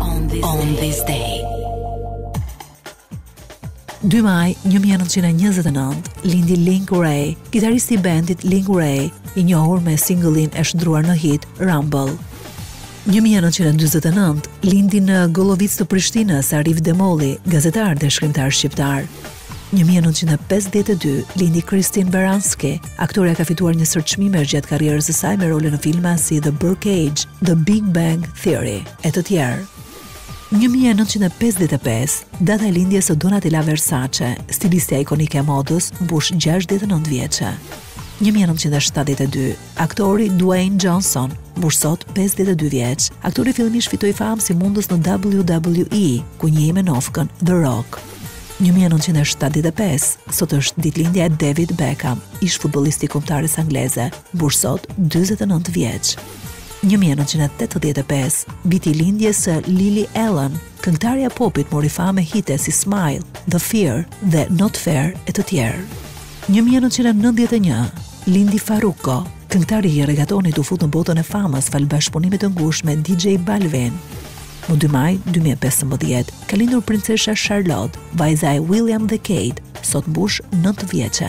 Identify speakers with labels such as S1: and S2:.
S1: On this, on this day.
S2: 2 maj 1929, lindi Link Wray, gitaristi i bendit Link Wray, i njohur me singëllin e shndërruar në hit Rumble. 1929, lindi në Gollovicë të Prishtinës Arif Demolli, gazetar dhe shkrimtar shqiptar. Një mijë e nëntëqind e pesëdhjetë e dy lindi Christine Baranski. Aktorja ka fituar një sërë çmimesh gjatë karrierës së saj me role në filma si The Birdcage, The Big Bang Theory e të tjerë. 1955, data e lindjes së Donatella Versace, stilistja ikonike e modës, mbush 69 vjeçe. 1972, aktori Dwayne Johnson, mbush sot 52 vjeç. Aktori fillimisht fitoi famë si mundës në WWE, ku njihej me nofkën The Rock. 1975, sot është ditëlindja e David Beckham, ish futbollisti i kombëtares angleze, mbush sot 49 vjeç. 1985, viti i lindjes së Lily Allen, këngëtarja e popit mori famë me hite si Smile, The Fear dhe Not Fair e të tjerë. 1991, lindi Farruko, këngëtari i regatonit u fut në botën e famës falë bashkëpunimit të ngushtë me J Balvin. Më dy maj dy mijë e pesëmbëdhjetë, ka lindur princesha Charlotte, vajza e William dhe Kate, sot mbush nëntë vjeçe.